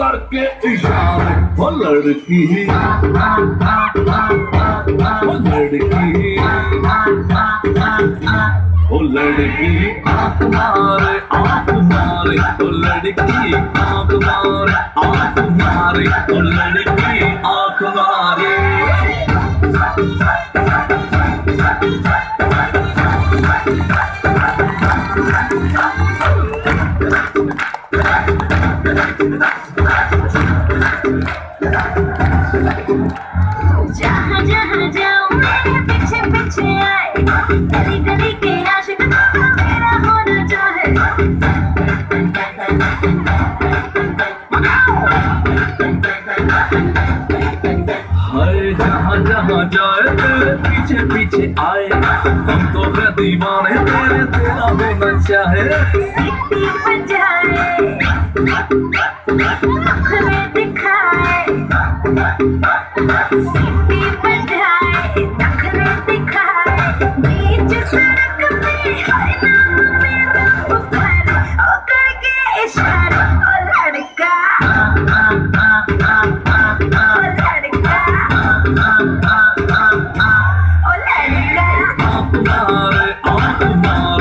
करके इशारे वो लड़की। वो लड़की। ओ लड़की आँख मारे आँख मारे ओ लड़की आँख मारे आँख मारे ओ लड़की आँख मारे जहाँ जहाँ जाऊँ, मेरे पीछे पीछे आए। गली गली के जाए तेरे पीछे पीछे आए। हम तो है दीवाने, तेरे तेरा बजाए मुख में दिखाए